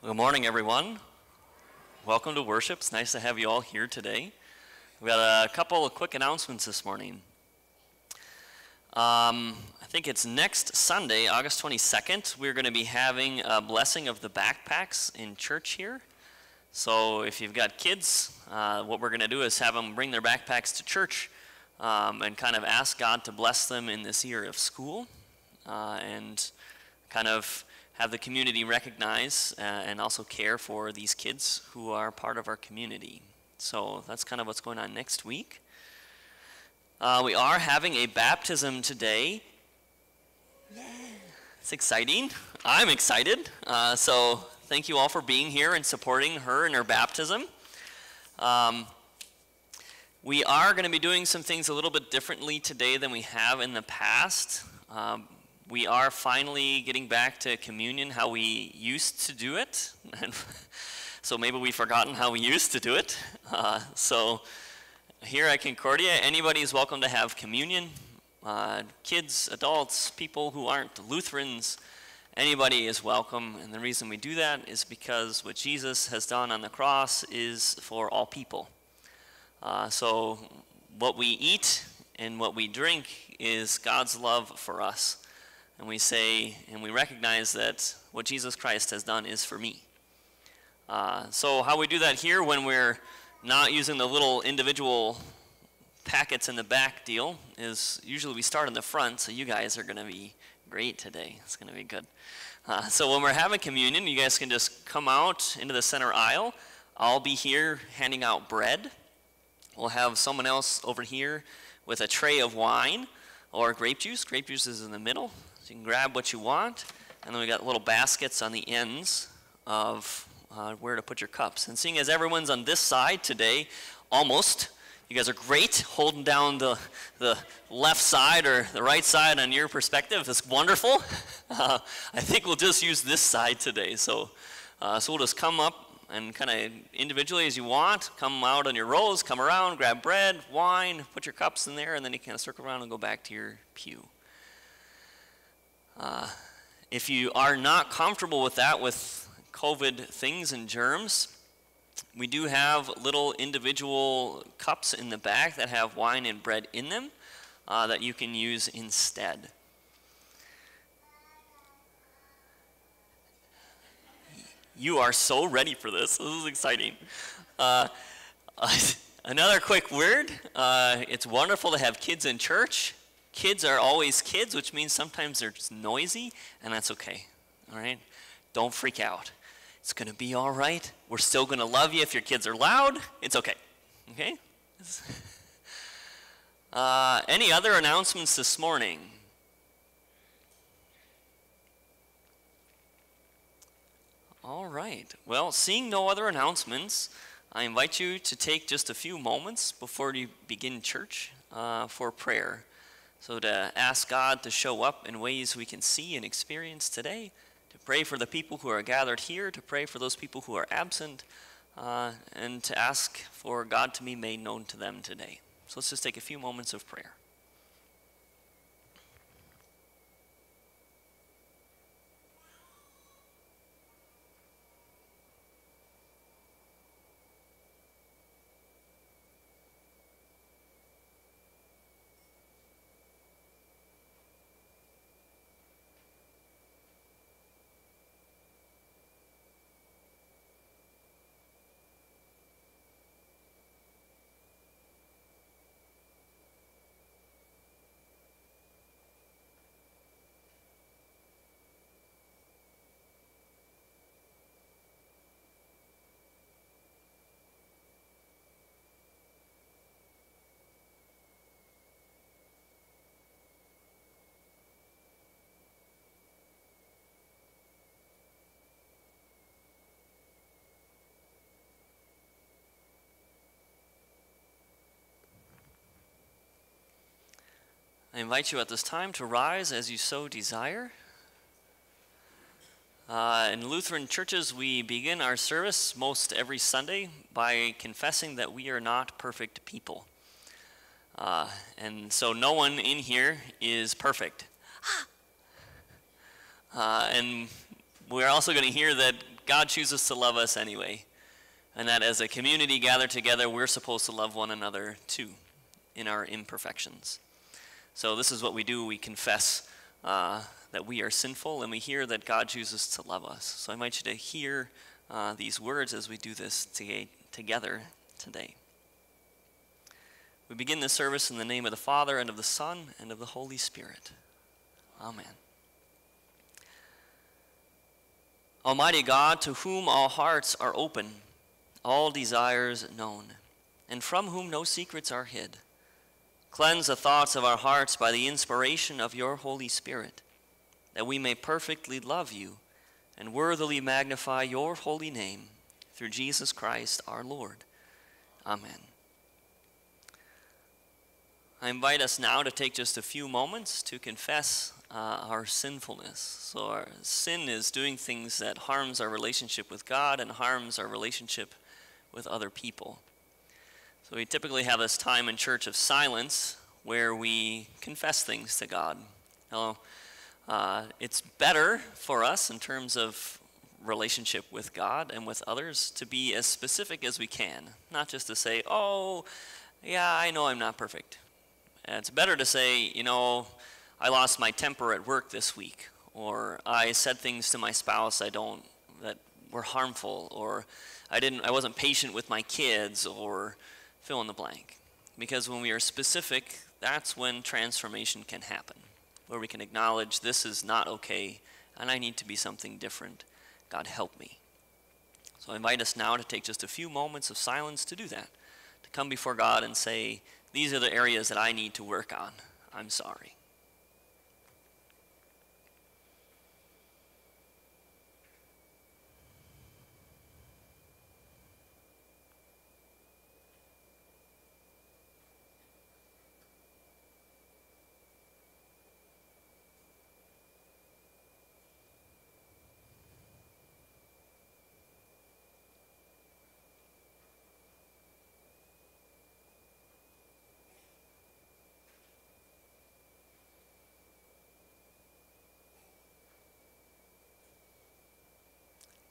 Good morning, everyone. Welcome to worship. It's nice to have you all here today. We've got a couple of quick announcements this morning. Um, I think it's next Sunday, August 22nd, we're going to be having a blessing of the backpacks in church here. So if you've got kids, uh, what we're going to do is have them bring their backpacks to church um, and kind of ask God to bless them in this year of school uh, and kind of have the community recognize uh, and also care for these kids who are part of our community. So that's kind of what's going on next week. Uh, we are having a baptism today. Yeah. It's exciting. I'm excited. Uh, so thank you all for being here and supporting her in her baptism. Um, we are going to be doing some things a little bit differently today than we have in the past. Um, we are finally getting back to communion how we used to do it. so maybe we've forgotten how we used to do it. Uh, so here at Concordia, anybody is welcome to have communion. Uh, kids, adults, people who aren't Lutherans, anybody is welcome. And the reason we do that is because what Jesus has done on the cross is for all people. Uh, so what we eat and what we drink is God's love for us and we say and we recognize that what Jesus Christ has done is for me. Uh, so, how we do that here when we're not using the little individual packets in the back deal is usually we start in the front, so you guys are going to be great today. It's going to be good. Uh, so, when we're having communion, you guys can just come out into the center aisle. I'll be here handing out bread. We'll have someone else over here with a tray of wine or grape juice. Grape juice is in the middle. So you can grab what you want, and then we got little baskets on the ends of uh, where to put your cups. And seeing as everyone's on this side today, almost, you guys are great holding down the, the left side or the right side on your perspective. It's wonderful. Uh, I think we'll just use this side today. So, uh, so we'll just come up and kind of individually as you want, come out on your rows, come around, grab bread, wine, put your cups in there, and then you kind of circle around and go back to your pew. Uh, if you are not comfortable with that, with COVID things and germs, we do have little individual cups in the back that have wine and bread in them uh, that you can use instead. You are so ready for this. This is exciting. Uh, another quick word uh, it's wonderful to have kids in church. Kids are always kids, which means sometimes they're just noisy, and that's okay. All right? Don't freak out. It's going to be all right. We're still going to love you if your kids are loud. It's okay. Okay? Uh, any other announcements this morning? All right. Well, seeing no other announcements, I invite you to take just a few moments before you begin church uh, for prayer. So, to ask God to show up in ways we can see and experience today, to pray for the people who are gathered here, to pray for those people who are absent, uh, and to ask for God to be made known to them today. So, let's just take a few moments of prayer. I invite you at this time to rise as you so desire. Uh, in Lutheran churches, we begin our service most every Sunday by confessing that we are not perfect people. Uh, and so no one in here is perfect. Uh, and we're also going to hear that God chooses to love us anyway. And that as a community gathered together, we're supposed to love one another too in our imperfections. So, this is what we do. We confess uh, that we are sinful, and we hear that God chooses to love us. So, I invite you to hear uh, these words as we do this to- together today. We begin this service in the name of the Father, and of the Son, and of the Holy Spirit. Amen. Almighty God, to whom all hearts are open, all desires known, and from whom no secrets are hid, cleanse the thoughts of our hearts by the inspiration of your Holy Spirit, that we may perfectly love you and worthily magnify your holy name through Jesus Christ our Lord. Amen. I invite us now to take just a few moments to confess uh, our sinfulness. So, our sin is doing things that harms our relationship with God and harms our relationship with other people. So, we typically have this time in church of silence where we confess things to God. Now, uh, it's better for us in terms of relationship with God and with others to be as specific as we can, not just to say, oh, yeah, I know I'm not perfect. And it's better to say, you know, I lost my temper at work this week, or I said things to my spouse I don't that were harmful, or I didn't I wasn't patient with my kids, or fill in the blank. Because when we are specific, that's when transformation can happen, where we can acknowledge this is not okay and I need to be something different. God help me. So I invite us now to take just a few moments of silence to do that, to come before God and say, these are the areas that I need to work on. I'm sorry.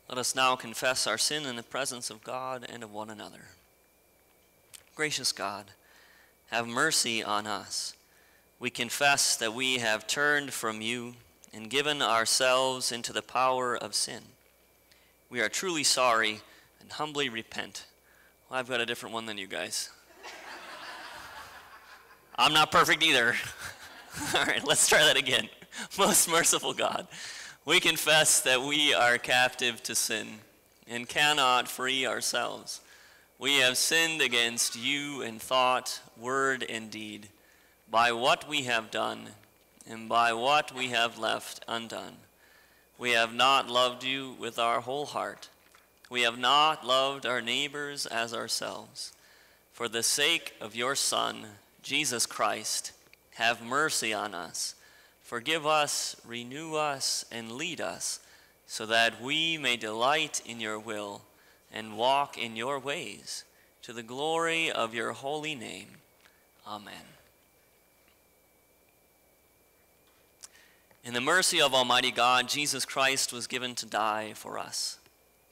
Let us now confess our sin in the presence of God and of one another. Gracious God, have mercy on us. We confess that we have turned from you and given ourselves into the power of sin. We are truly sorry and humbly repent. Well, I've got a different one than you guys. I'm not perfect either. All right, let's try that again. Most merciful God we confess that we are captive to sin and cannot free ourselves. We have sinned against you in thought, word, and deed, by what we have done and by what we have left undone. We have not loved you with our whole heart. We have not loved our neighbors as ourselves. For the sake of your Son, Jesus Christ, have mercy on us Forgive us, renew us, and lead us, so that we may delight in your will and walk in your ways, to the glory of your holy name. Amen. In the mercy of Almighty God, Jesus Christ was given to die for us.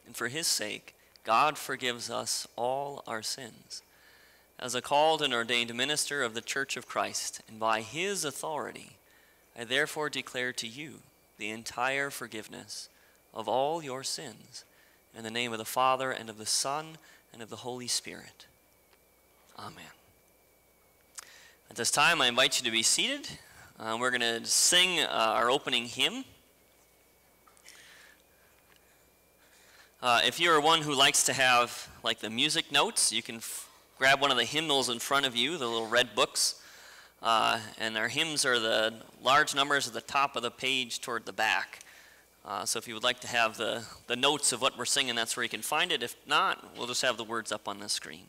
And for his sake, God forgives us all our sins. As a called and ordained minister of the Church of Christ, and by his authority, I therefore declare to you the entire forgiveness of all your sins in the name of the Father and of the Son and of the Holy Spirit. Amen. At this time, I invite you to be seated. Uh, we're going to sing uh, our opening hymn. Uh, if you're one who likes to have like the music notes, you can grab one of the hymnals in front of you, the little red books. Uh, and our hymns are the large numbers at the top of the page toward the back. Uh, so if you would like to have the, the notes of what we're singing, that's where you can find it. If not, we'll just have the words up on the screen.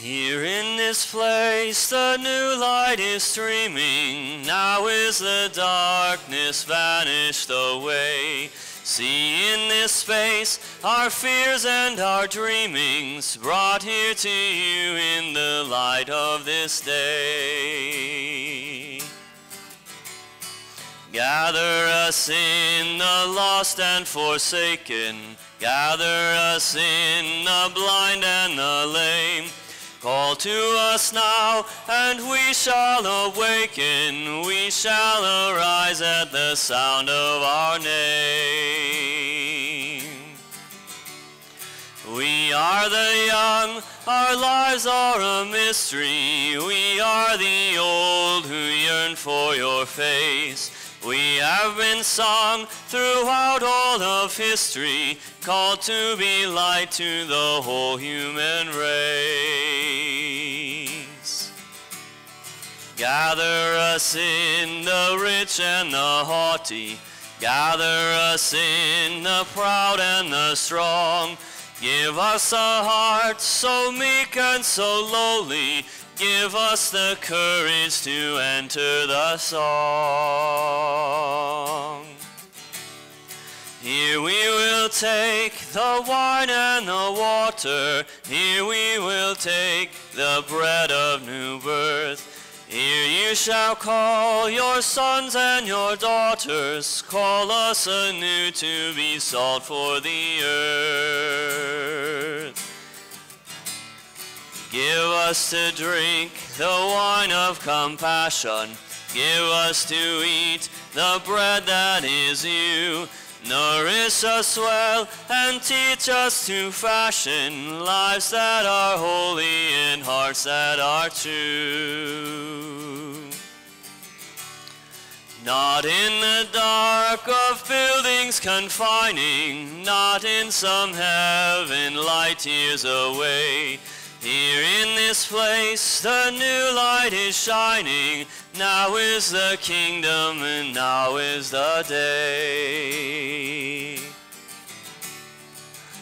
Here in this place the new light is streaming, now is the darkness vanished away. See in this face our fears and our dreamings brought here to you in the light of this day. Gather us in the lost and forsaken. Gather us in the blind and the lame. Call to us now, and we shall awaken. We shall arise at the sound of our name. We are the young, our lives are a mystery. We are the old who yearn for your face. We have been sung throughout all of history, called to be light to the whole human race. Gather us in the rich and the haughty, gather us in the proud and the strong. Give us a heart so meek and so lowly, Give us the courage to enter the song. Here we will take the wine and the water. Here we will take the bread of new birth. Here you shall call your sons and your daughters. Call us anew to be salt for the earth. Give us to drink the wine of compassion. Give us to eat the bread that is you. Nourish us well and teach us to fashion lives that are holy and hearts that are true. Not in the dark of buildings confining, not in some heaven light years away. Here in this place the new light is shining. Now is the kingdom and now is the day.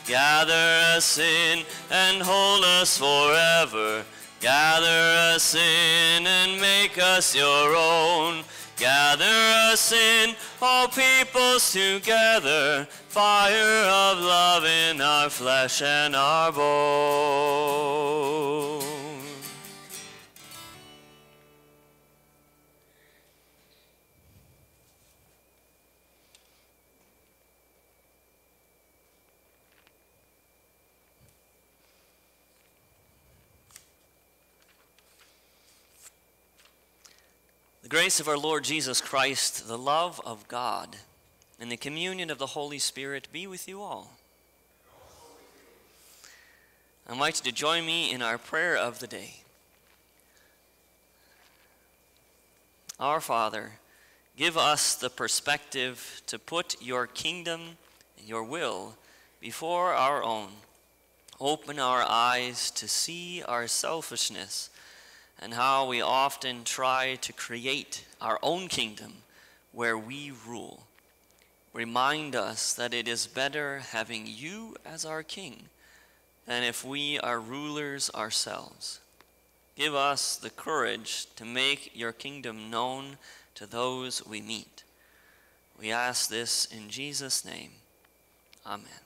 Gather us in and hold us forever. Gather us in and make us your own. Gather us in, all peoples together, fire of love in our flesh and our bone. The grace of our Lord Jesus Christ, the love of God, and the communion of the Holy Spirit be with you all. I invite you to join me in our prayer of the day. Our Father, give us the perspective to put your kingdom and your will before our own. Open our eyes to see our selfishness and how we often try to create our own kingdom where we rule. Remind us that it is better having you as our king than if we are rulers ourselves. Give us the courage to make your kingdom known to those we meet. We ask this in Jesus' name. Amen.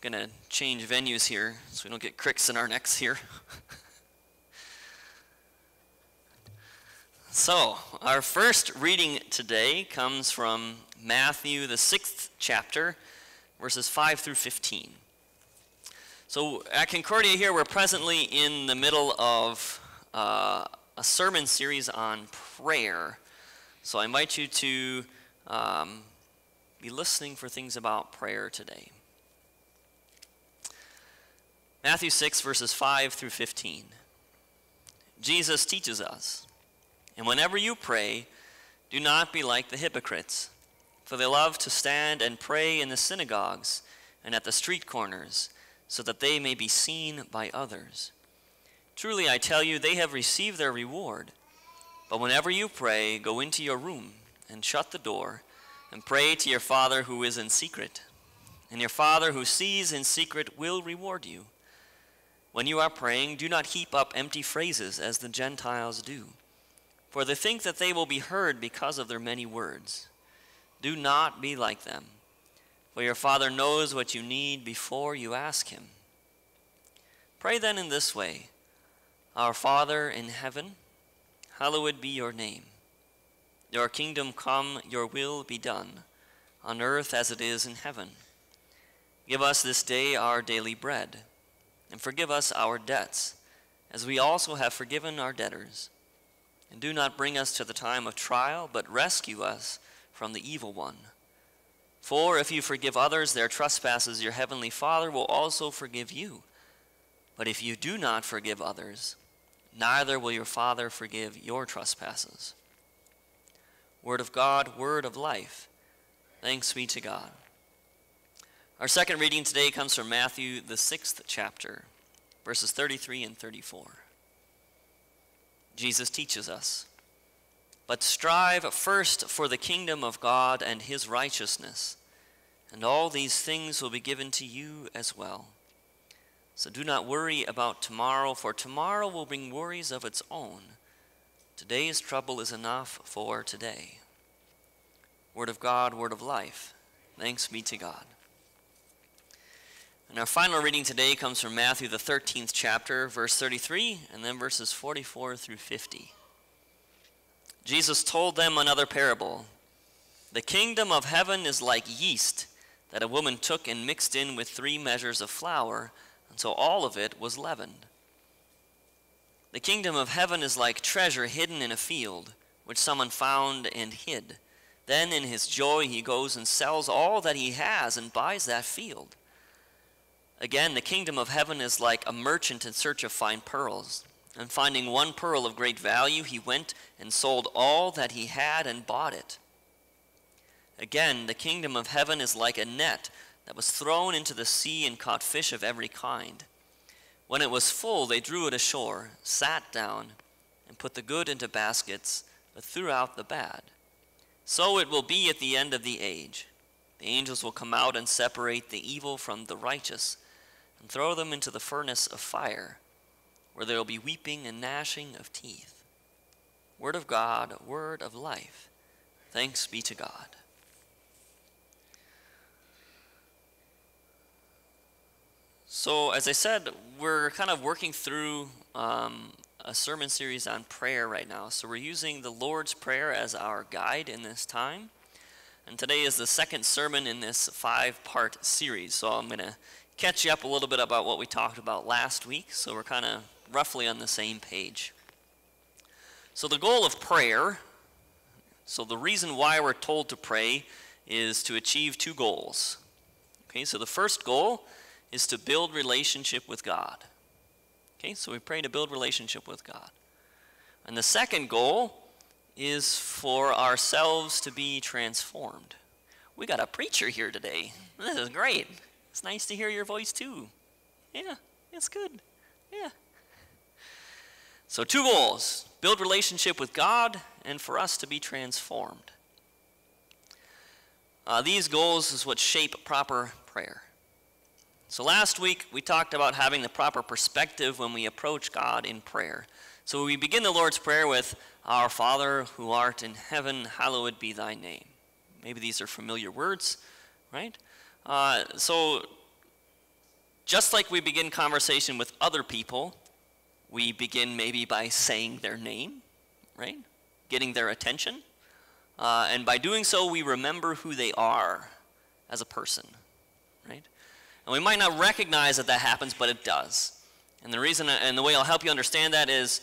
Going to change venues here so we don't get cricks in our necks here. so, our first reading today comes from Matthew, the sixth chapter, verses 5 through 15. So, at Concordia here, we're presently in the middle of uh, a sermon series on prayer. So, I invite you to um, be listening for things about prayer today. Matthew 6, verses 5 through 15. Jesus teaches us, And whenever you pray, do not be like the hypocrites, for they love to stand and pray in the synagogues and at the street corners, so that they may be seen by others. Truly, I tell you, they have received their reward. But whenever you pray, go into your room and shut the door, and pray to your Father who is in secret. And your Father who sees in secret will reward you. When you are praying, do not heap up empty phrases as the Gentiles do, for they think that they will be heard because of their many words. Do not be like them, for your Father knows what you need before you ask Him. Pray then in this way Our Father in heaven, hallowed be your name. Your kingdom come, your will be done, on earth as it is in heaven. Give us this day our daily bread, and forgive us our debts, as we also have forgiven our debtors and do not bring us to the time of trial, but rescue us from the evil one. For if you forgive others their trespasses, your heavenly Father will also forgive you. But if you do not forgive others, neither will your Father forgive your trespasses. Word of God, word of life. Thanks be to God. Our second reading today comes from Matthew, the sixth chapter, verses 33 and 34. Jesus teaches us. But strive first for the kingdom of God and his righteousness, and all these things will be given to you as well. So do not worry about tomorrow, for tomorrow will bring worries of its own. Today's trouble is enough for today. Word of God, word of life. Thanks be to God. And our final reading today comes from Matthew, the 13th chapter, verse 33, and then verses 44 through 50. Jesus told them another parable The kingdom of heaven is like yeast that a woman took and mixed in with three measures of flour until all of it was leavened. The kingdom of heaven is like treasure hidden in a field, which someone found and hid. Then in his joy he goes and sells all that he has and buys that field. Again, the kingdom of heaven is like a merchant in search of fine pearls. And finding one pearl of great value, he went and sold all that he had and bought it. Again, the kingdom of heaven is like a net that was thrown into the sea and caught fish of every kind. When it was full, they drew it ashore, sat down, and put the good into baskets, but threw out the bad. So it will be at the end of the age. The angels will come out and separate the evil from the righteous and throw them into the furnace of fire, where there will be weeping and gnashing of teeth. Word of God, word of life. Thanks be to God. So, as I said, we're kind of working through um, a sermon series on prayer right now. So, we're using the Lord's Prayer as our guide in this time. And today is the second sermon in this five part series. So, I'm going to catch you up a little bit about what we talked about last week, so we're kind of roughly on the same page. So, the goal of prayer, so the reason why we're told to pray is to achieve two goals. Okay, so the first goal is to build relationship with God. Okay, so we pray to build relationship with God. And the second goal is for ourselves to be transformed. We got a preacher here today. This is great. It's nice to hear your voice too. Yeah, it's good. Yeah. So, two goals build relationship with God and for us to be transformed. Uh, these goals is what shape proper prayer. So, last week we talked about having the proper perspective when we approach God in prayer. So, we begin the Lord's Prayer with, Our Father who art in heaven, hallowed be thy name. Maybe these are familiar words, right? Uh, so, just like we begin conversation with other people, we begin maybe by saying their name, right? Getting their attention. Uh, and by doing so, we remember who they are as a person, right? And we might not recognize that that happens, but it does. And the reason, and the way I'll help you understand that is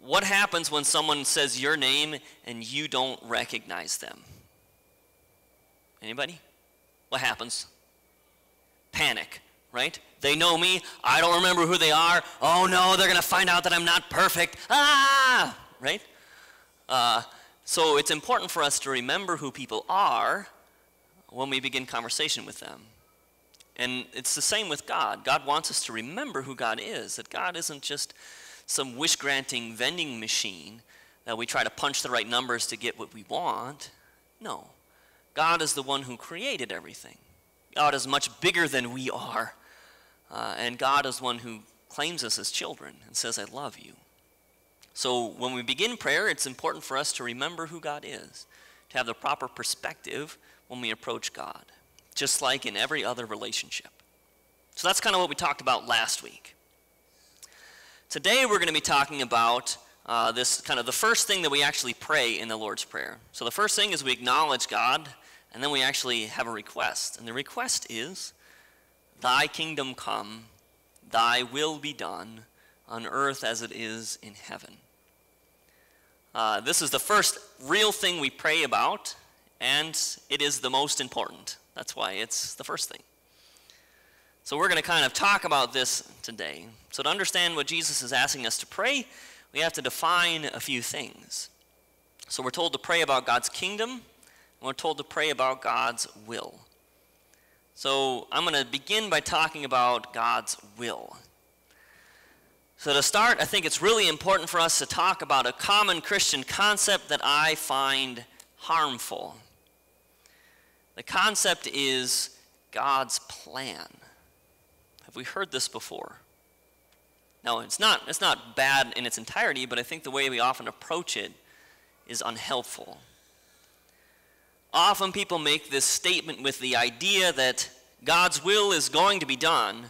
what happens when someone says your name and you don't recognize them? Anybody? What happens? Panic, right? They know me. I don't remember who they are. Oh no, they're going to find out that I'm not perfect. Ah, right? Uh, so it's important for us to remember who people are when we begin conversation with them. And it's the same with God. God wants us to remember who God is, that God isn't just some wish granting vending machine that we try to punch the right numbers to get what we want. No. God is the one who created everything. God is much bigger than we are. Uh, and God is one who claims us as children and says, I love you. So when we begin prayer, it's important for us to remember who God is, to have the proper perspective when we approach God, just like in every other relationship. So that's kind of what we talked about last week. Today we're going to be talking about uh, this kind of the first thing that we actually pray in the Lord's Prayer. So the first thing is we acknowledge God, and then we actually have a request. And the request is, Thy kingdom come, Thy will be done on earth as it is in heaven. Uh, this is the first real thing we pray about, and it is the most important. That's why it's the first thing. So we're going to kind of talk about this today. So to understand what Jesus is asking us to pray, we have to define a few things. So we're told to pray about God's kingdom, we're told to pray about God's will. So I'm going to begin by talking about God's will. So, to start, I think it's really important for us to talk about a common Christian concept that I find harmful. The concept is God's plan. Have we heard this before? No, it's not, it's not bad in its entirety, but I think the way we often approach it is unhelpful. Often people make this statement with the idea that God's will is going to be done,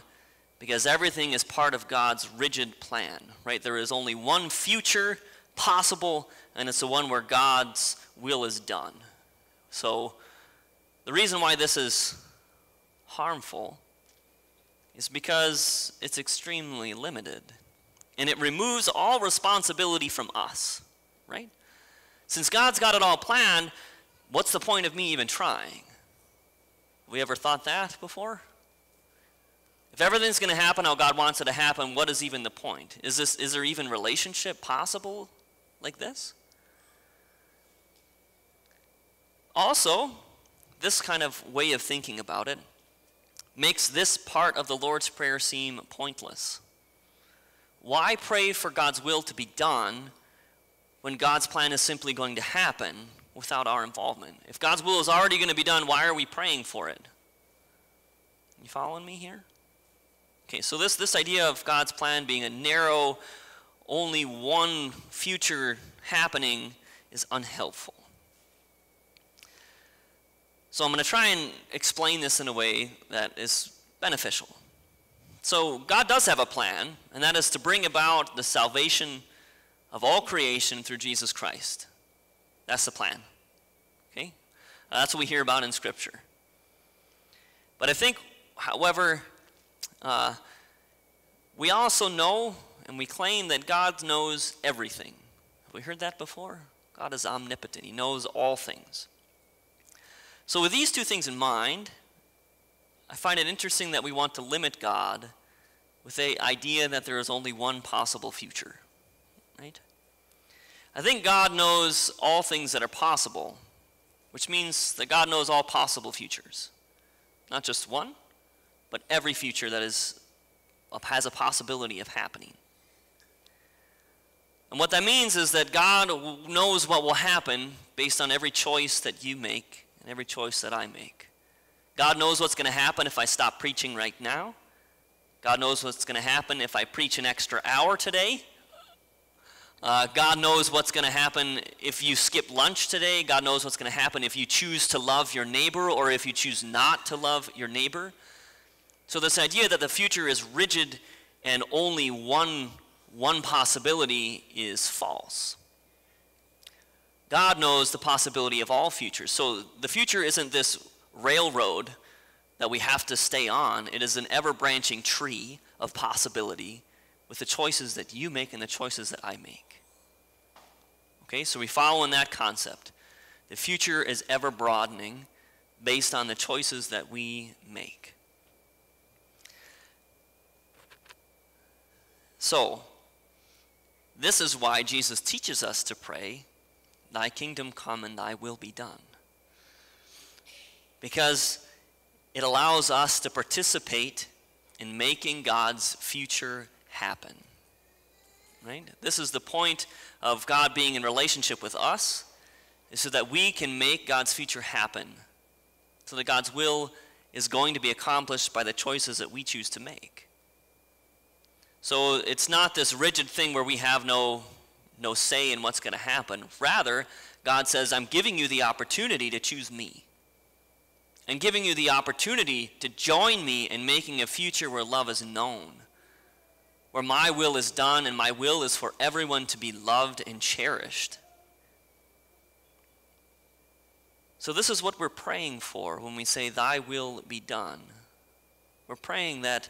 because everything is part of God's rigid plan, right? There is only one future possible, and it's the one where God's will is done. So, the reason why this is harmful is because it's extremely limited. And it removes all responsibility from us, right? Since God's got it all planned, what's the point of me even trying? Have we ever thought that before? If everything's going to happen how God wants it to happen, what is even the point? Is, this, is there even relationship possible like this? Also, this kind of way of thinking about it makes this part of the Lord's Prayer seem pointless. Why pray for God's will to be done when God's plan is simply going to happen without our involvement? If God's will is already going to be done, why are we praying for it? You following me here? Okay, so this, this idea of God's plan being a narrow, only one future happening is unhelpful. So I'm going to try and explain this in a way that is beneficial. So God does have a plan, and that is to bring about the salvation of all creation through Jesus Christ. That's the plan. Okay? Uh, that's what we hear about in Scripture. But I think, however, uh, we also know and we claim that God knows everything. Have we heard that before? God is omnipotent, He knows all things. So, with these two things in mind, I find it interesting that we want to limit God with the idea that there is only one possible future. Right? I think God knows all things that are possible, which means that God knows all possible futures. Not just one, but every future that is, has a possibility of happening. And what that means is that God knows what will happen based on every choice that you make and every choice that I make. God knows what's going to happen if I stop preaching right now. God knows what's going to happen if I preach an extra hour today. Uh, God knows what's going to happen if you skip lunch today. God knows what's going to happen if you choose to love your neighbor or if you choose not to love your neighbor. So, this idea that the future is rigid and only one, one possibility is false. God knows the possibility of all futures. So, the future isn't this railroad that we have to stay on, it is an ever branching tree of possibility with the choices that you make and the choices that I make. Okay, so we follow in that concept. The future is ever broadening based on the choices that we make. So, this is why Jesus teaches us to pray, Thy kingdom come and Thy will be done. Because it allows us to participate in making God's future happen. Right? This is the point of God being in relationship with us, is so that we can make God's future happen. So that God's will is going to be accomplished by the choices that we choose to make. So it's not this rigid thing where we have no no say in what's going to happen. Rather, God says, I'm giving you the opportunity to choose me. And giving you the opportunity to join me in making a future where love is known, where my will is done and my will is for everyone to be loved and cherished. So, this is what we're praying for when we say, Thy will be done. We're praying that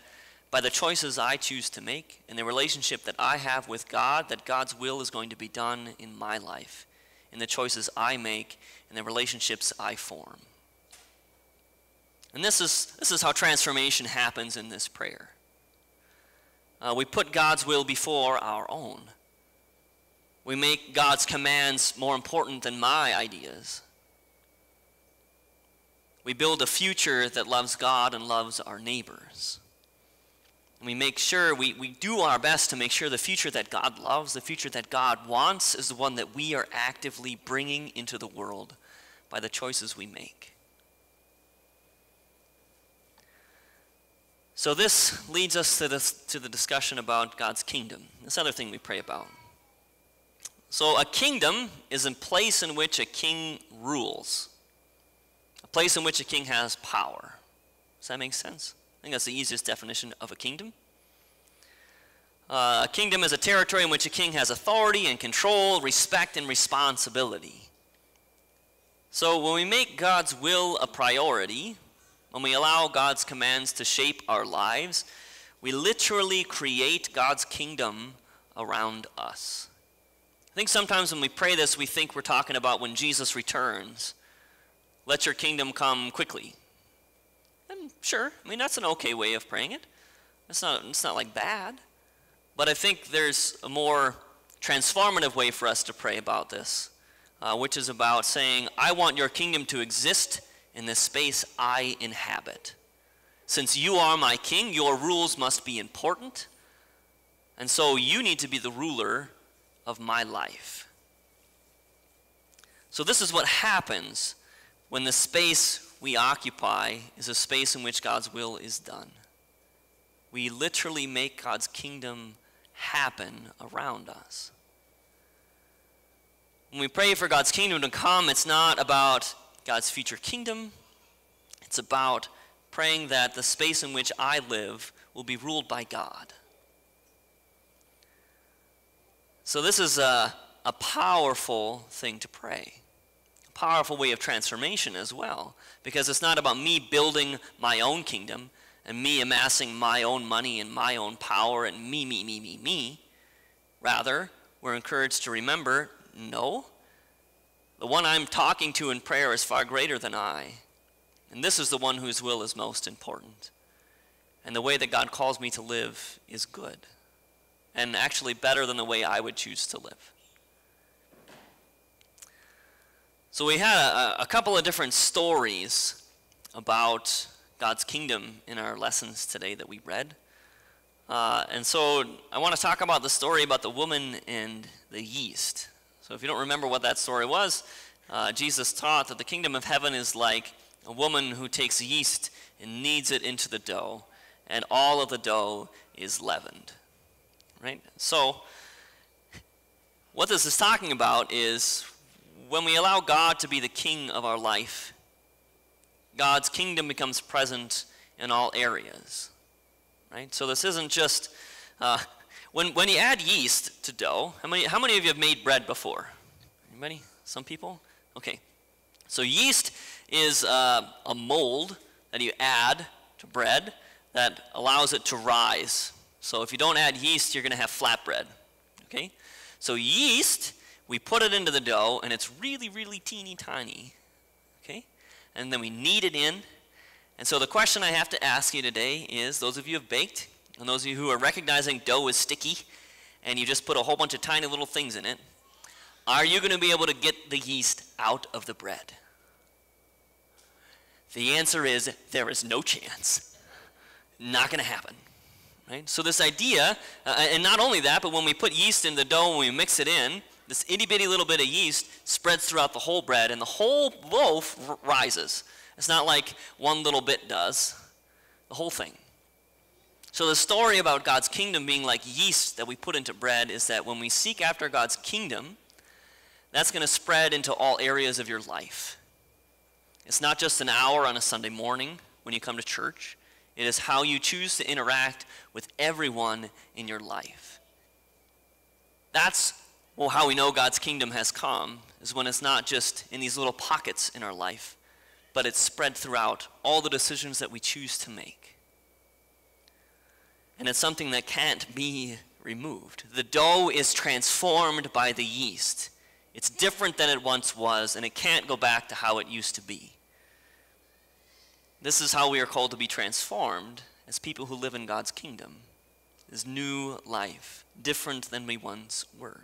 by the choices I choose to make and the relationship that I have with God, that God's will is going to be done in my life, in the choices I make and the relationships I form. And this is, this is how transformation happens in this prayer. Uh, we put God's will before our own. We make God's commands more important than my ideas. We build a future that loves God and loves our neighbors. And we make sure, we, we do our best to make sure the future that God loves, the future that God wants, is the one that we are actively bringing into the world by the choices we make. So, this leads us to, this, to the discussion about God's kingdom. This other thing we pray about. So, a kingdom is a place in which a king rules, a place in which a king has power. Does that make sense? I think that's the easiest definition of a kingdom. Uh, a kingdom is a territory in which a king has authority and control, respect, and responsibility. So, when we make God's will a priority, when we allow God's commands to shape our lives, we literally create God's kingdom around us. I think sometimes when we pray this, we think we're talking about when Jesus returns. Let your kingdom come quickly. And sure, I mean, that's an okay way of praying it. It's not, it's not like bad. But I think there's a more transformative way for us to pray about this, uh, which is about saying, I want your kingdom to exist in this space I inhabit. Since you are my king, your rules must be important. And so you need to be the ruler of my life. So, this is what happens when the space we occupy is a space in which God's will is done. We literally make God's kingdom happen around us. When we pray for God's kingdom to come, it's not about God's future kingdom. It's about praying that the space in which I live will be ruled by God. So, this is a, a powerful thing to pray. A powerful way of transformation as well, because it's not about me building my own kingdom and me amassing my own money and my own power and me, me, me, me, me. Rather, we're encouraged to remember no, the one I'm talking to in prayer is far greater than I. And this is the one whose will is most important. And the way that God calls me to live is good. And actually better than the way I would choose to live. So we had a, a couple of different stories about God's kingdom in our lessons today that we read. Uh, and so I want to talk about the story about the woman and the yeast. So if you don't remember what that story was, uh, Jesus taught that the kingdom of heaven is like a woman who takes yeast and kneads it into the dough, and all of the dough is leavened. Right? So, what this is talking about is when we allow God to be the king of our life, God's kingdom becomes present in all areas. Right? So, this isn't just. Uh, when, when you add yeast to dough, how many, how many of you have made bread before? Anybody? Some people? Okay. So yeast is uh, a mold that you add to bread that allows it to rise. So if you don't add yeast, you're going to have flat bread. Okay? So yeast, we put it into the dough, and it's really, really teeny tiny. Okay? And then we knead it in. And so the question I have to ask you today is, those of you who have baked, and those of you who are recognizing dough is sticky and you just put a whole bunch of tiny little things in it, are you going to be able to get the yeast out of the bread? The answer is there is no chance. Not going to happen. Right? So, this idea, uh, and not only that, but when we put yeast in the dough and we mix it in, this itty bitty little bit of yeast spreads throughout the whole bread, and the whole loaf rises. It's not like one little bit does, the whole thing. So, the story about God's kingdom being like yeast that we put into bread is that when we seek after God's kingdom, that's going to spread into all areas of your life. It's not just an hour on a Sunday morning when you come to church, it is how you choose to interact with everyone in your life. That's well, how we know God's kingdom has come is when it's not just in these little pockets in our life, but it's spread throughout all the decisions that we choose to make. And it's something that can't be removed. The dough is transformed by the yeast. It's different than it once was, and it can't go back to how it used to be. This is how we are called to be transformed as people who live in God's kingdom. Is new life, different than we once were.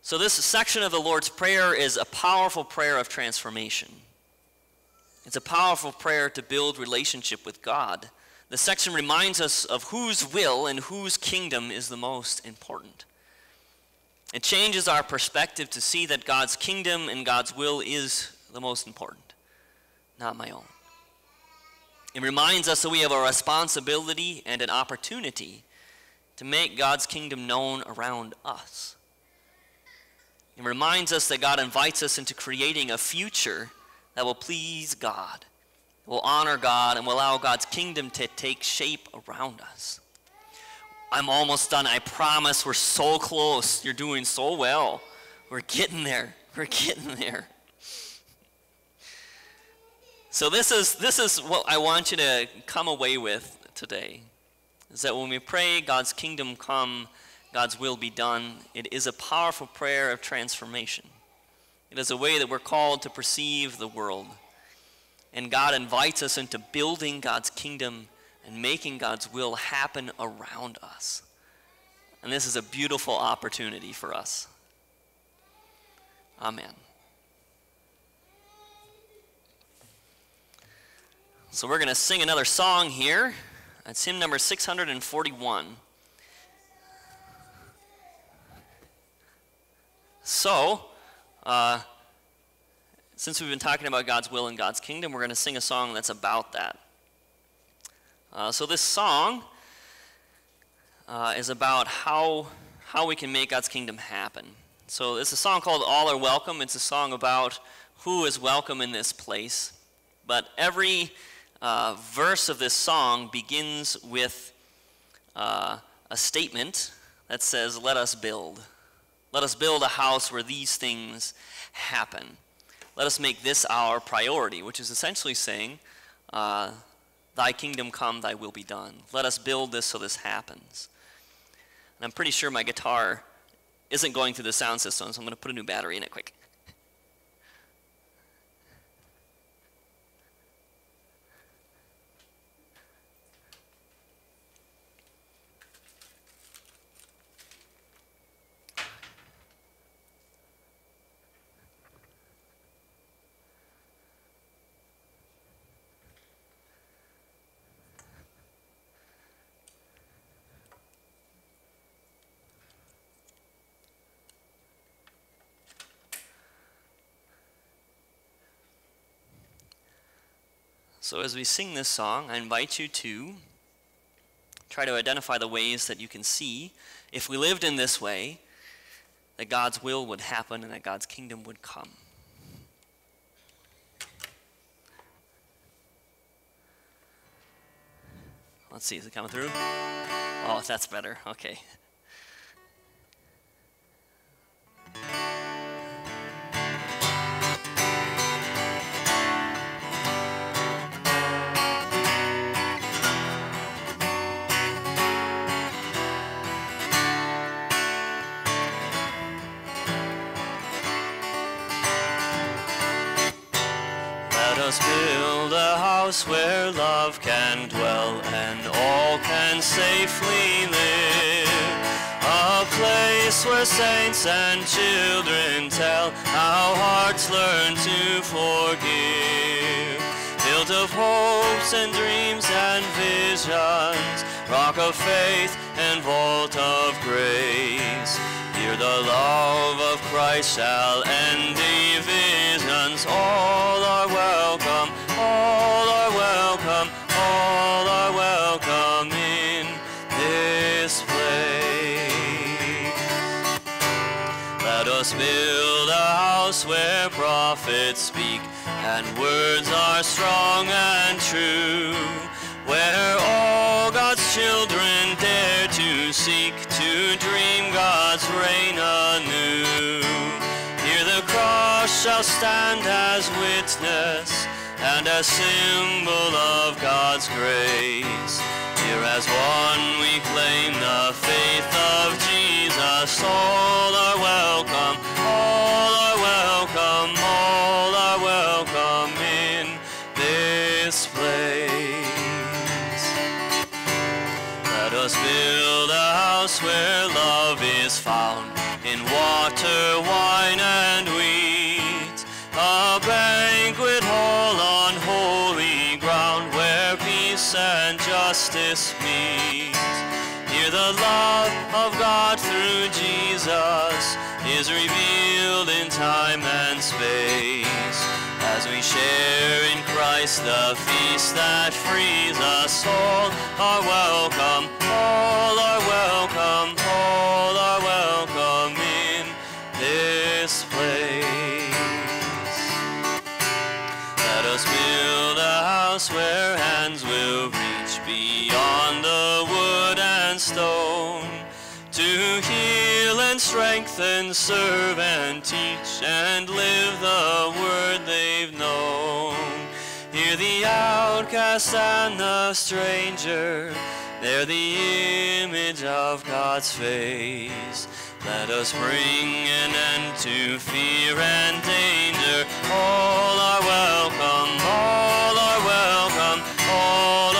So, this section of the Lord's Prayer is a powerful prayer of transformation. It's a powerful prayer to build relationship with God. The section reminds us of whose will and whose kingdom is the most important. It changes our perspective to see that God's kingdom and God's will is the most important, not my own. It reminds us that we have a responsibility and an opportunity to make God's kingdom known around us. It reminds us that God invites us into creating a future that will please God, will honor God, and will allow God's kingdom to take shape around us. I'm almost done. I promise we're so close. You're doing so well. We're getting there. We're getting there. So this is this is what I want you to come away with today. Is that when we pray God's kingdom come, God's will be done, it is a powerful prayer of transformation. It is a way that we're called to perceive the world. And God invites us into building God's kingdom and making God's will happen around us. And this is a beautiful opportunity for us. Amen. So we're going to sing another song here. It's hymn number 641. So, uh, since we've been talking about God's will and God's kingdom, we're going to sing a song that's about that. Uh, so, this song uh, is about how, how we can make God's kingdom happen. So, it's a song called All Are Welcome. It's a song about who is welcome in this place. But every uh, verse of this song begins with uh, a statement that says, Let us build. Let us build a house where these things happen. Let us make this our priority, which is essentially saying, uh, Thy kingdom come, thy will be done. Let us build this so this happens. And I'm pretty sure my guitar isn't going through the sound system, so I'm going to put a new battery in it quick. So, as we sing this song, I invite you to try to identify the ways that you can see, if we lived in this way, that God's will would happen and that God's kingdom would come. Let's see, is it coming through? Oh, that's better. Okay. House where love can dwell and all can safely live. A place where saints and children tell how hearts learn to forgive. Built of hopes and dreams and visions, rock of faith and vault of grace. Here the love of Christ shall end divisions. All are welcome. Us build a house where prophets speak and words are strong and true, where all God's children dare to seek to dream God's reign anew. Here the cross shall stand as witness and a symbol of God's grace. Here as one we claim the faith of Jesus. All are welcome, all are welcome, all are welcome in this place. Let us build a house where love is found in water, wine, and wheat. A banquet hall on holy ground where peace and justice meet. Here the love revealed in time and space. As we share in Christ the feast that frees us, all are welcome, all are welcome, all are welcome in this place. Let us build a house where hands will reach beyond the wood and stone to and strengthen, serve and teach, and live the word they've known. Here the outcast and the stranger, they're the image of God's face. Let us bring an end to fear and danger. All are welcome, all are welcome, all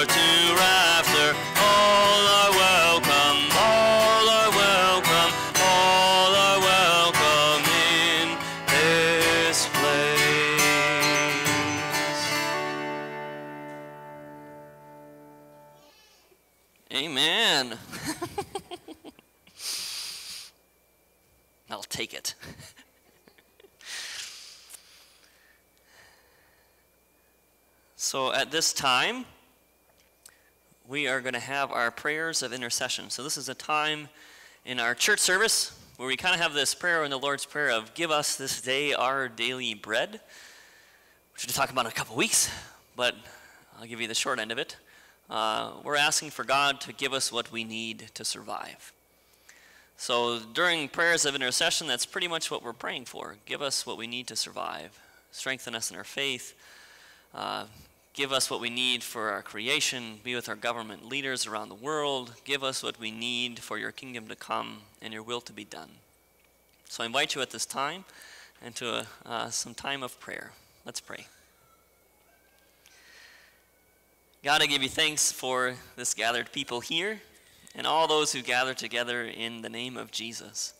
all are welcome, all are welcome, all are welcome in this place. Amen. I'll take it. so at this time, we are going to have our prayers of intercession. So this is a time in our church service where we kind of have this prayer in the Lord's Prayer of give us this day our daily bread, which we'll talk about in a couple weeks, but I'll give you the short end of it. Uh, we're asking for God to give us what we need to survive. So during prayers of intercession, that's pretty much what we're praying for. Give us what we need to survive. Strengthen us in our faith. Uh, give us what we need for our creation. Be with our government leaders around the world. Give us what we need for your kingdom to come and your will to be done. So I invite you at this time into a, uh, some time of prayer. Let's pray. God, I give you thanks for this gathered people here and all those who gather together in the name of Jesus.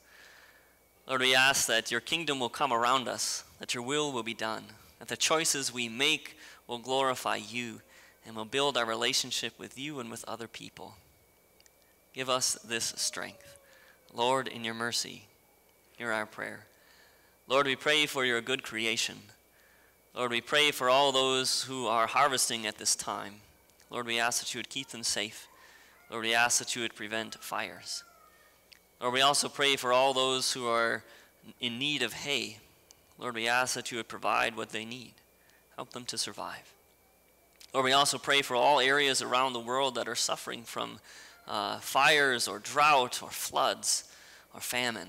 Lord, we ask that your kingdom will come around us, that your will will be done, that the choices we make will glorify you and will build our relationship with you and with other people. Give us this strength. Lord, in your mercy, hear our prayer. Lord, we pray for your good creation. Lord, we pray for all those who are harvesting at this time. Lord, we ask that you would keep them safe. Lord, we ask that you would prevent fires. Lord, we also pray for all those who are in need of hay. Lord, we ask that you would provide what they need. Help them to survive. Lord, we also pray for all areas around the world that are suffering from uh, fires or drought or floods or famine.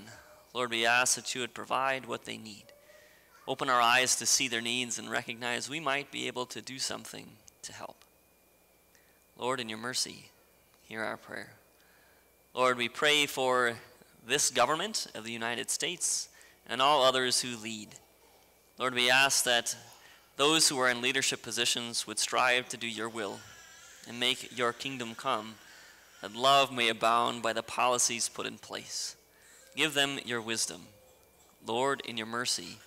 Lord, we ask that you would provide what they need. Open our eyes to see their needs and recognize we might be able to do something to help. Lord, in your mercy, hear our prayer. Lord, we pray for this government of the United States and all others who lead. Lord, we ask that those who are in leadership positions would strive to do your will and make your kingdom come that love may abound by the policies put in place. Give them your wisdom. Lord, in your mercy,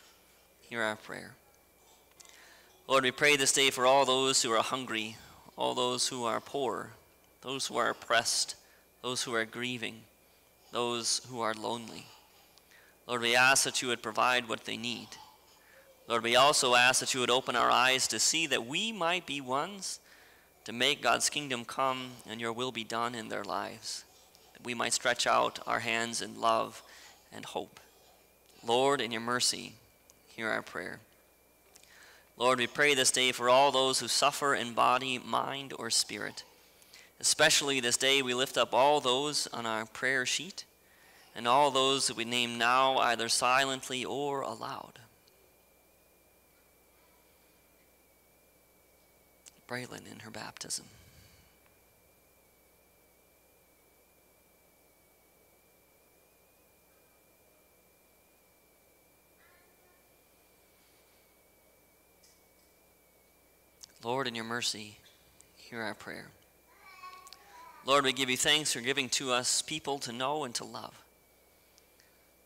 hear our prayer. Lord, we pray this day for all those who are hungry, all those who are poor, those who are oppressed, those who are grieving, those who are lonely. Lord, we ask that you would provide what they need. Lord, we also ask that you would open our eyes to see that we might be ones to make God's kingdom come and your will be done in their lives, that we might stretch out our hands in love and hope. Lord, in your mercy, hear our prayer. Lord, we pray this day for all those who suffer in body, mind, or spirit. Especially this day, we lift up all those on our prayer sheet and all those that we name now, either silently or aloud. Braylon in her baptism. Lord, in your mercy, hear our prayer. Lord, we give you thanks for giving to us people to know and to love.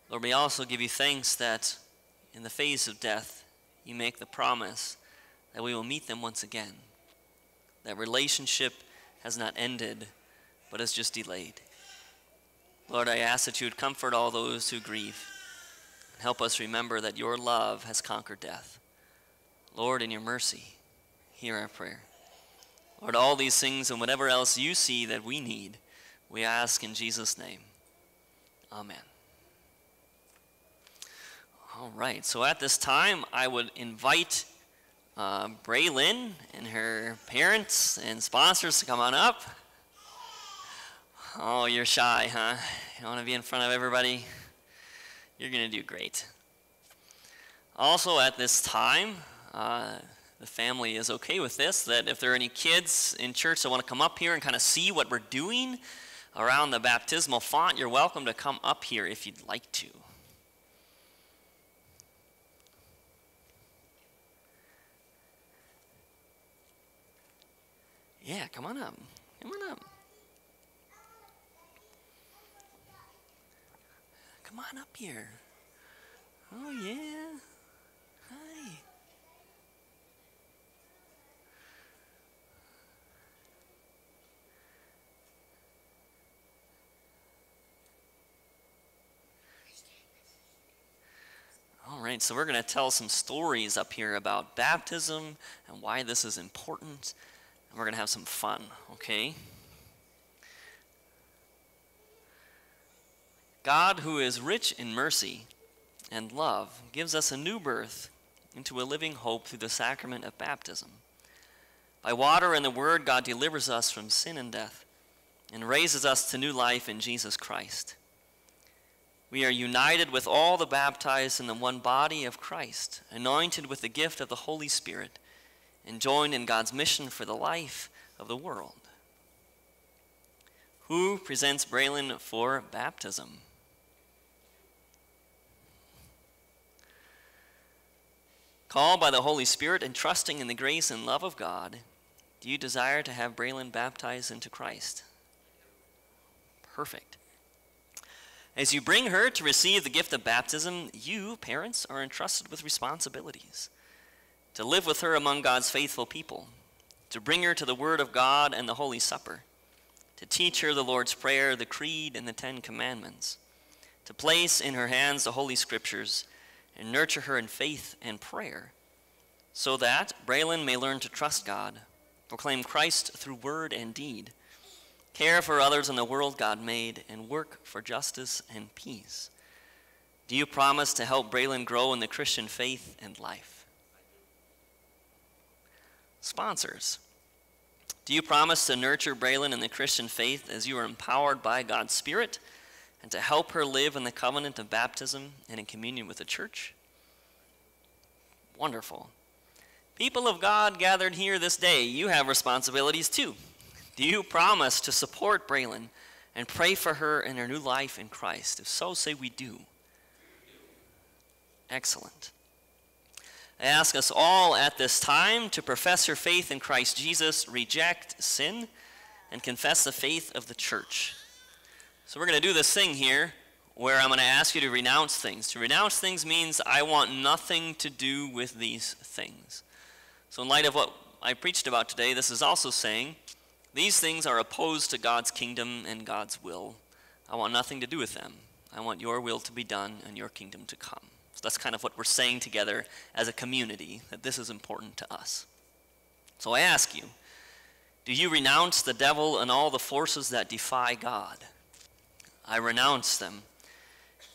Lord, we also give you thanks that in the face of death, you make the promise that we will meet them once again. That relationship has not ended, but has just delayed. Lord, I ask that you would comfort all those who grieve and help us remember that your love has conquered death. Lord, in your mercy, hear our prayer. Lord, all these things and whatever else you see that we need, we ask in Jesus' name. Amen. All right, so at this time, I would invite uh, Braylon and her parents and sponsors to come on up. Oh, you're shy, huh? You want to be in front of everybody? You're going to do great. Also, at this time, uh, the family is okay with this, that if there are any kids in church that want to come up here and kind of see what we're doing around the baptismal font, you're welcome to come up here if you'd like to. Yeah, come on up. Come on up. Come on up here. Oh, yeah. Hi. All right, so we're going to tell some stories up here about baptism and why this is important. And we're going to have some fun, okay? God, who is rich in mercy and love, gives us a new birth into a living hope through the sacrament of baptism. By water and the Word, God delivers us from sin and death and raises us to new life in Jesus Christ. We are united with all the baptized in the one body of Christ, anointed with the gift of the Holy Spirit, and joined in God's mission for the life of the world. Who presents Braylon for baptism? Called by the Holy Spirit and trusting in the grace and love of God, do you desire to have Braylon baptized into Christ? Perfect. As you bring her to receive the gift of baptism, you, parents, are entrusted with responsibilities to live with her among God's faithful people, to bring her to the Word of God and the Holy Supper, to teach her the Lord's Prayer, the Creed, and the Ten Commandments, to place in her hands the Holy Scriptures, and nurture her in faith and prayer, so that Braylon may learn to trust God, proclaim Christ through word and deed care for others in the world God made, and work for justice and peace? Do you promise to help Braylon grow in the Christian faith and life? Sponsors, do you promise to nurture Braylon in the Christian faith as you are empowered by God's Spirit and to help her live in the covenant of baptism and in communion with the church? Wonderful. People of God gathered here this day, you have responsibilities too. Do you promise to support Braylon and pray for her in her new life in Christ? If so, say we do. Excellent. I ask us all at this time to profess your faith in Christ Jesus, reject sin, and confess the faith of the church. So we're going to do this thing here where I'm going to ask you to renounce things. To renounce things means I want nothing to do with these things. So, in light of what I preached about today, this is also saying these things are opposed to God's kingdom and God's will. I want nothing to do with them. I want your will to be done and your kingdom to come. So that's kind of what we're saying together as a community, that this is important to us. So I ask you, do you renounce the devil and all the forces that defy God? I renounce them.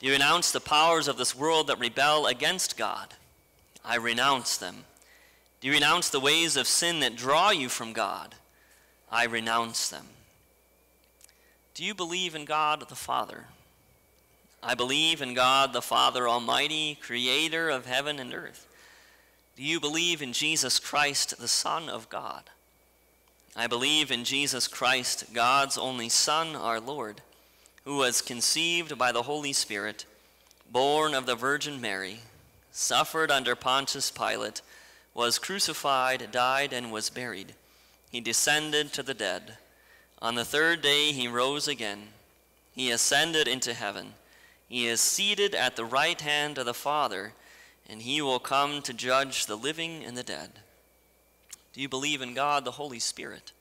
Do you renounce the powers of this world that rebel against God? I renounce them. Do you renounce the ways of sin that draw you from God? I renounce them. Do you believe in God the Father? I believe in God the Father Almighty, creator of heaven and earth. Do you believe in Jesus Christ, the Son of God? I believe in Jesus Christ, God's only Son, our Lord, who was conceived by the Holy Spirit, born of the Virgin Mary, suffered under Pontius Pilate, was crucified, died, and was buried. He descended to the dead. On the third day he rose again. He ascended into heaven. He is seated at the right hand of the Father and he will come to judge the living and the dead. Do you believe in God, the Holy Spirit?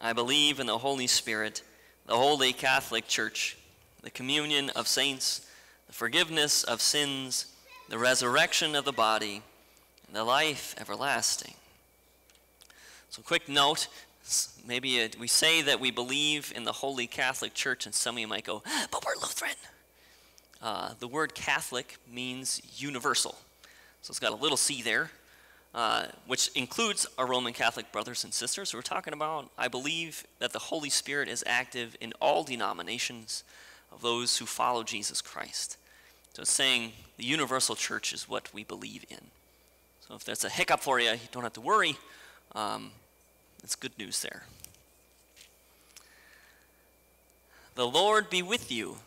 I believe in the Holy Spirit, the Holy Catholic Church, the communion of saints, the forgiveness of sins, the resurrection of the body, and the life everlasting. So, quick note maybe it, we say that we believe in the Holy Catholic Church, and some of you might go, ah, but we're Lutheran. Uh, the word Catholic means universal. So it's got a little c there, uh, which includes our Roman Catholic brothers and sisters. We're talking about, I believe that the Holy Spirit is active in all denominations of those who follow Jesus Christ. So it's saying the universal church is what we believe in. So if that's a hiccup for you, you don't have to worry. Um, it's good news there. The Lord be with you.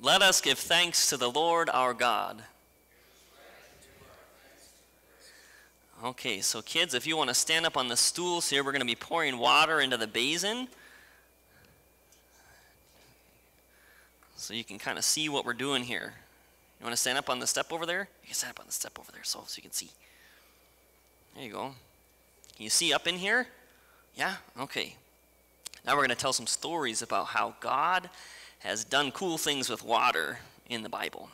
Let us give thanks to the Lord our God. Okay, so kids, if you want to stand up on the stools here, we're going to be pouring water into the basin. So you can kind of see what we're doing here. You want to stand up on the step over there? You can stand up on the step over there so, so you can see. There you go. Can you see up in here? Yeah? Okay. Now we're going to tell some stories about how God has done cool things with water in the Bible.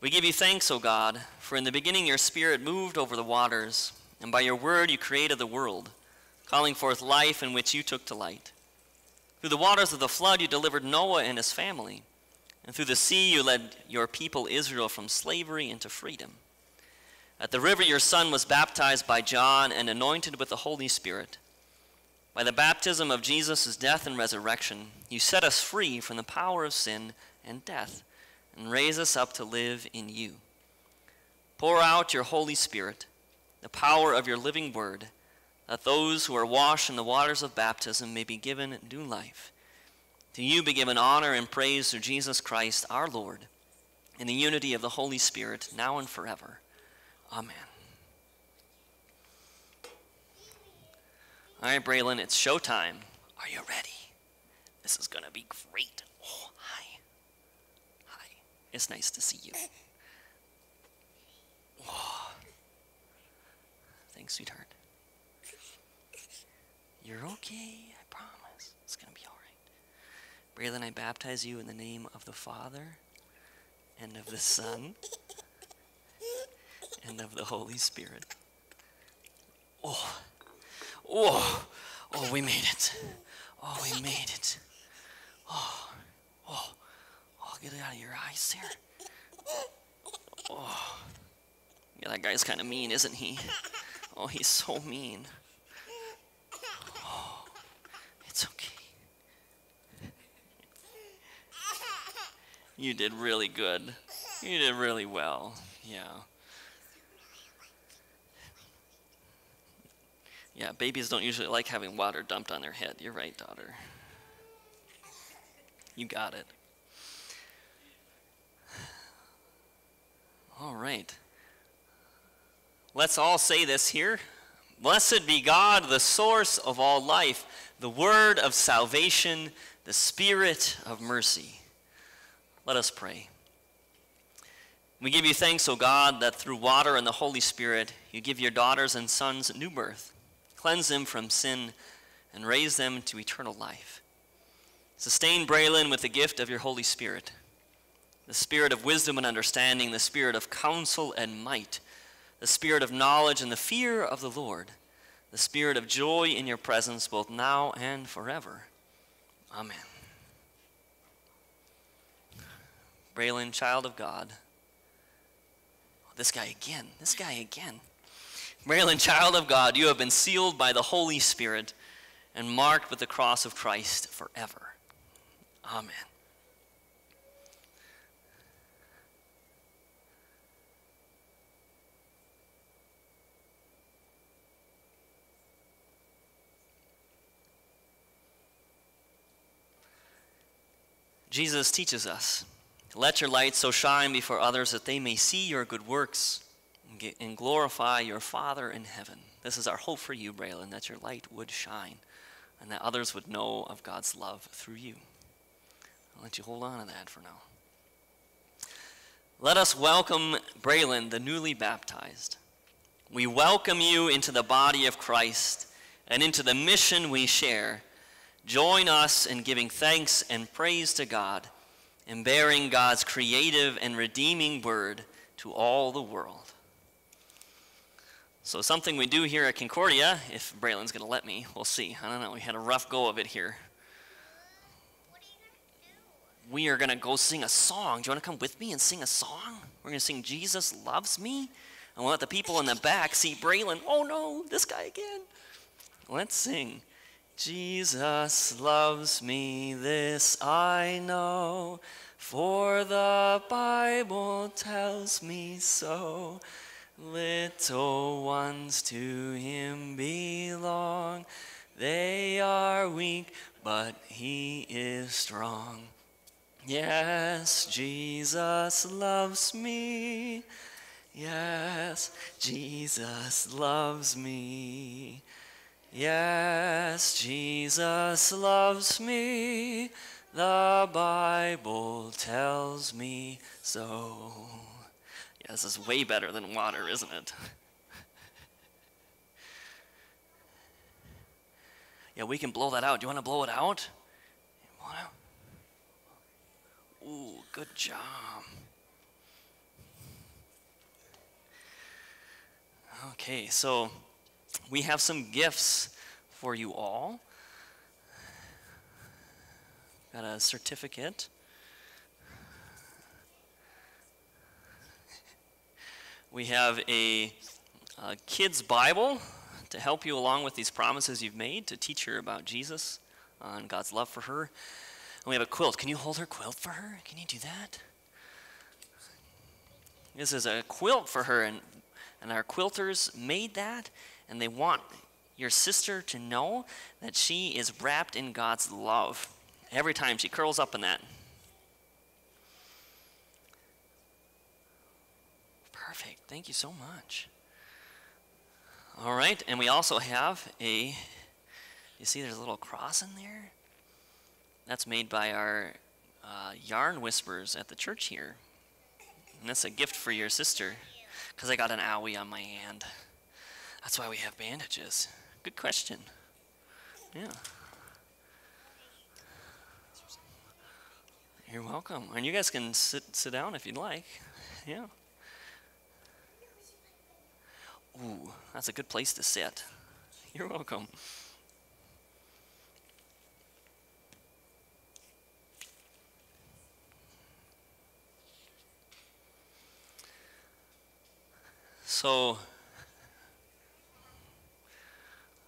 We give you thanks, O God, for in the beginning your Spirit moved over the waters, and by your word you created the world, calling forth life in which you took delight. Through the waters of the flood you delivered Noah and his family, and through the sea you led your people Israel from slavery into freedom. At the river your son was baptized by John and anointed with the Holy Spirit. By the baptism of Jesus' death and resurrection, you set us free from the power of sin and death and raise us up to live in you. Pour out your Holy Spirit, the power of your living word, that those who are washed in the waters of baptism may be given new life. To you be given honor and praise through Jesus Christ our Lord, in the unity of the Holy Spirit, now and forever. Amen. All right, Braylon, it's showtime. Are you ready? This is going to be great. Oh, hi. Hi. It's nice to see you. Oh. Thanks, sweetheart. You're okay, I promise. It's to be all right. Braylon, I baptize you in the name of the Father and of the Son and of the Holy Spirit. Oh. Oh, oh, we made it. Oh, we made it. Oh, oh, oh, get it out of your eyes there. Oh, yeah, that guy's kind of mean, isn't he? Oh, he's so mean. Oh, it's okay. You did really good. You did really well. Yeah. Yeah, babies don't usually like having water dumped on their head. You're right, daughter. You got it. All right. Let's all say this here. Blessed be God, the source of all life, the word of salvation, the spirit of mercy. Let us pray. We give you thanks, O God, that through water and the Holy Spirit you give your daughters and sons new birth, cleanse them from sin, and raise them to eternal life. Sustain Braylon with the gift of your Holy Spirit, the spirit of wisdom and understanding, the spirit of counsel and might, the spirit of knowledge and the fear of the Lord, the spirit of joy in your presence both now and forever. Amen. Braylon, child of God. This guy again. This guy again. Braylon, child of God, you have been sealed by the Holy Spirit and marked with the cross of Christ forever. Amen. Jesus teaches us let your light so shine before others that they may see your good works and glorify your Father in heaven. This is our hope for you, Braylon, that your light would shine and that others would know of God's love through you. I'll let you hold on to that for now. Let us welcome Braylon, the newly baptized. We welcome you into the body of Christ and into the mission we share. Join us in giving thanks and praise to God and bearing God's creative and redeeming word to all the world. So, something we do here at Concordia, if Braylon's going to let me, we'll see. I don't know. We had a rough go of it here we are going to go sing a song. Do you want to come with me and sing a song? We're going to sing Jesus Loves Me. And we'll let the people in the back see Braylon. Oh no, this guy again. Let's sing. Jesus loves me, this I know, for the Bible tells me so. Little ones to him belong. They are weak, but he is strong. Yes, Jesus loves me. Yes, Jesus loves me. Yes, Jesus loves me. The Bible tells me so. Yeah, this is way better than water, isn't it? yeah, we can blow that out. Do you want to blow it out? Ooh, good job. Okay, so we have some gifts for you all. Got a certificate. We have a, a kid's Bible to help you along with these promises you've made to teach her about Jesus and God's love for her. And we have a quilt. Can you hold her quilt for her? Can you do that? This is a quilt for her, and, and our quilters made that, and they want your sister to know that she is wrapped in God's love every time she curls up in that. Perfect. Thank you so much. All right, and we also have a, you see there's a little cross in there? That's made by our uh, yarn whispers at the church here. And that's a gift for your sister because I got an owie on my hand. That's why we have bandages. Good question. Yeah. You're welcome. And you guys can sit sit down if you'd like. Yeah. Ooh, that's a good place to sit. You're welcome. So,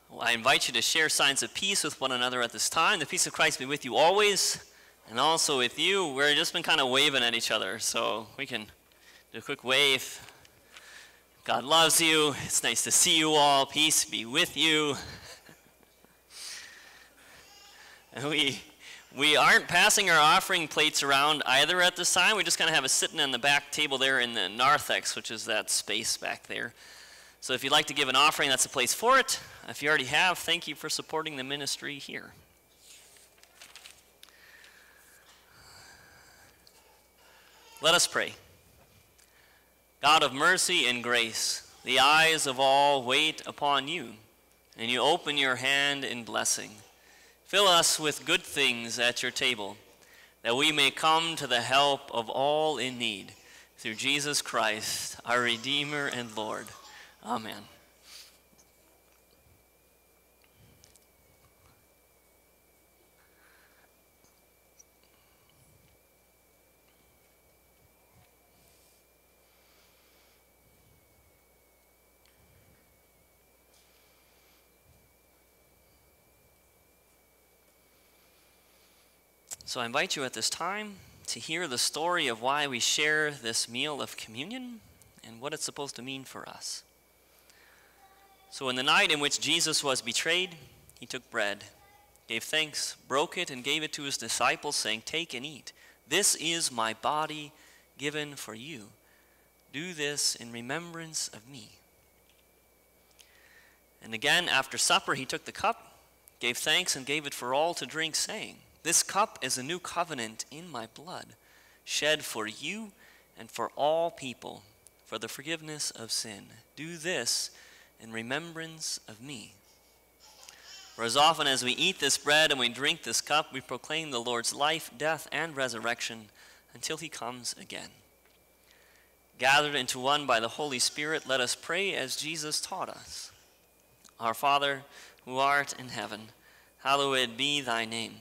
well, I invite you to share signs of peace with one another at this time. The peace of Christ be with you always, and also with you. We've just been kind of waving at each other, so we can do a quick wave. God loves you. It's nice to see you all. Peace be with you. and we we aren't passing our offering plates around either at this time. We just kind of have it sitting on the back table there in the narthex, which is that space back there. So if you'd like to give an offering, that's a place for it. If you already have, thank you for supporting the ministry here. Let us pray. God of mercy and grace, the eyes of all wait upon you, and you open your hand in blessing. Fill us with good things at your table, that we may come to the help of all in need. Through Jesus Christ, our Redeemer and Lord. Amen. So I invite you at this time to hear the story of why we share this meal of communion and what it's supposed to mean for us. So, in the night in which Jesus was betrayed, he took bread, gave thanks, broke it, and gave it to his disciples, saying, Take and eat. This is my body given for you. Do this in remembrance of me. And again, after supper, he took the cup, gave thanks, and gave it for all to drink, saying, This cup is a new covenant in my blood, shed for you and for all people for the forgiveness of sin. Do this in remembrance of me. For as often as we eat this bread and we drink this cup, we proclaim the Lord's life, death, and resurrection until he comes again. Gathered into one by the Holy Spirit, let us pray as Jesus taught us. Our Father, who art in heaven, hallowed be thy name.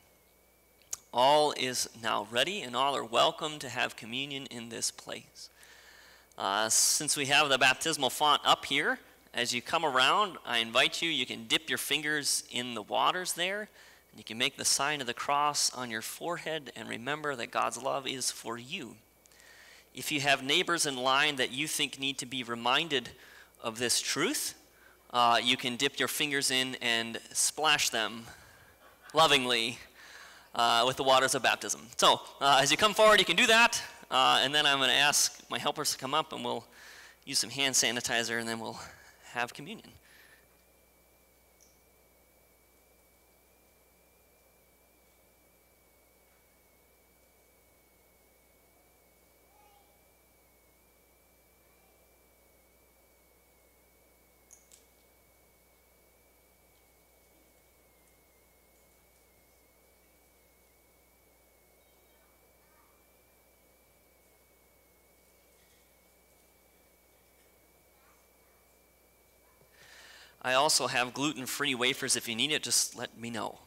All is now ready, and all are welcome to have communion in this place. Uh, since we have the baptismal font up here, as you come around, I invite you, you can dip your fingers in the waters there. And you can make the sign of the cross on your forehead and remember that God's love is for you. If you have neighbors in line that you think need to be reminded of this truth, uh, you can dip your fingers in and splash them lovingly uh, with the waters of baptism. So, uh, as you come forward, you can do that. Uh, and then I'm going to ask my helpers to come up and we'll use some hand sanitizer and then we'll have communion. I also have gluten free wafers. If you need it, just let me know.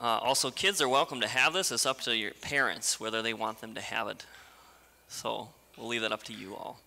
Uh, also, kids are welcome to have this. It's up to your parents whether they want them to have it. So we'll leave that up to you all.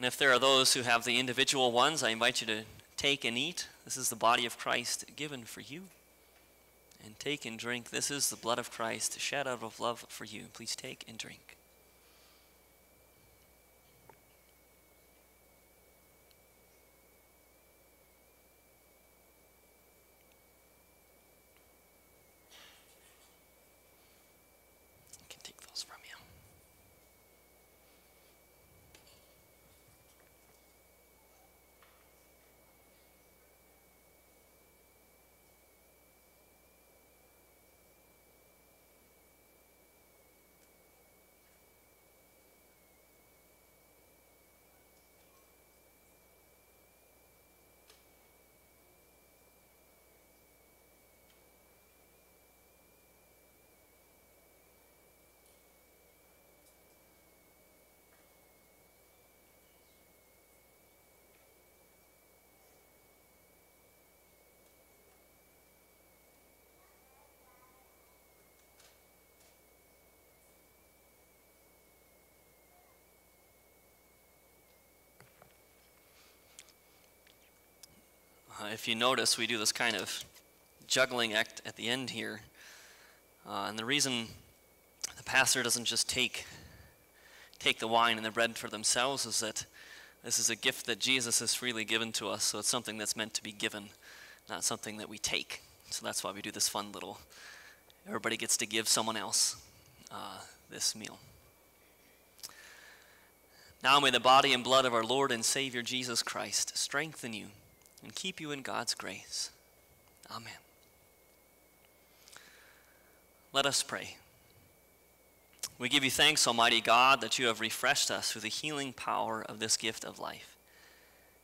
And if there are those who have the individual ones, I invite you to take and eat. This is the body of Christ given for you. And take and drink. This is the blood of Christ shed out of love for you. Please take and drink. I can take those from you. Uh, if you notice, we do this kind of juggling act at the end here. Uh, and the reason the pastor doesn't just take, take the wine and the bread for themselves is that this is a gift that Jesus has freely given to us. So it's something that's meant to be given, not something that we take. So that's why we do this fun little, everybody gets to give someone else uh, this meal. Now may the body and blood of our Lord and Savior Jesus Christ strengthen you and keep you in God's grace. Amen. Let us pray. We give you thanks, Almighty God, that you have refreshed us through the healing power of this gift of life.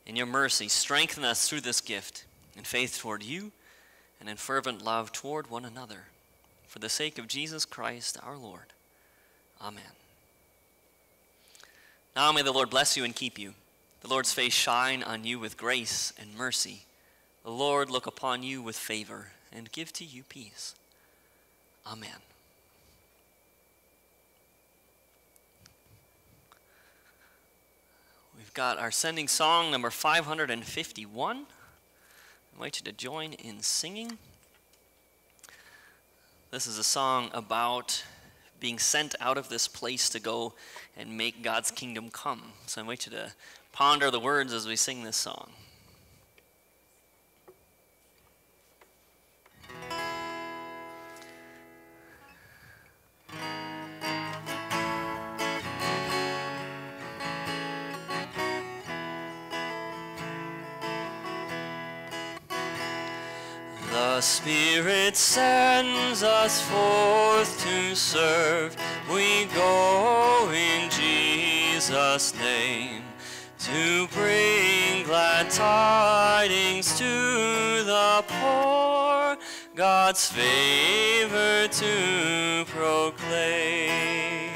In your mercy, strengthen us through this gift in faith toward you and in fervent love toward one another. For the sake of Jesus Christ our Lord. Amen. Now may the Lord bless you and keep you. The Lord's face shine on you with grace and mercy. The Lord look upon you with favor and give to you peace. Amen. We've got our sending song number 551. I invite you to join in singing. This is a song about being sent out of this place to go and make God's kingdom come. So I invite you to ponder the words as we sing this song. The Spirit sends us forth to serve. We go in Jesus' name to bring glad tidings to the poor, God's favor to proclaim.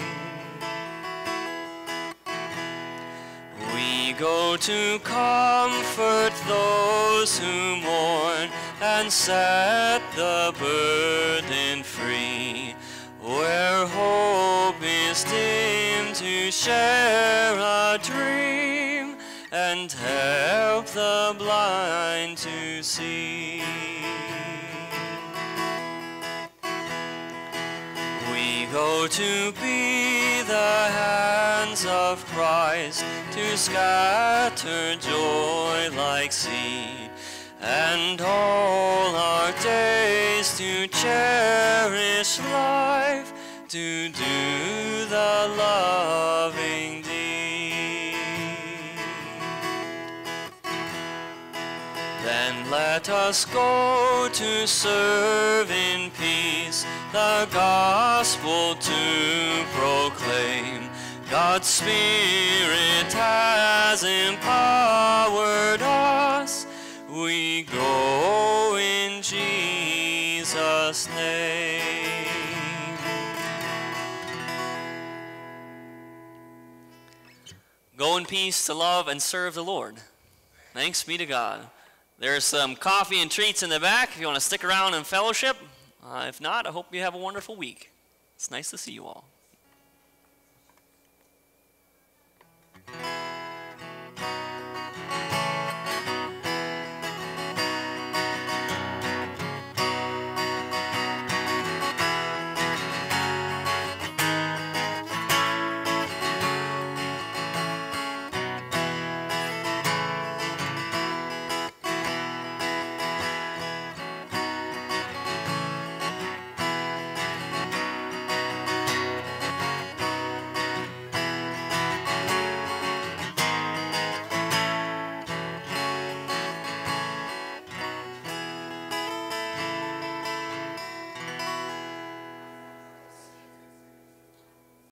We go to comfort those who mourn and set the burden free. Where hope is dim to share a dream and help the blind to see. We go to be the hands of Christ to scatter joy like seed and all our days to cherish life, to do the loving let us go to serve in peace, the gospel to proclaim. God's Spirit has empowered us we go in Jesus' name. Go in peace to love and serve the Lord. Thanks be to God. There's some coffee and treats in the back if you want to stick around and fellowship. Uh, if not, I hope you have a wonderful week. It's nice to see you all.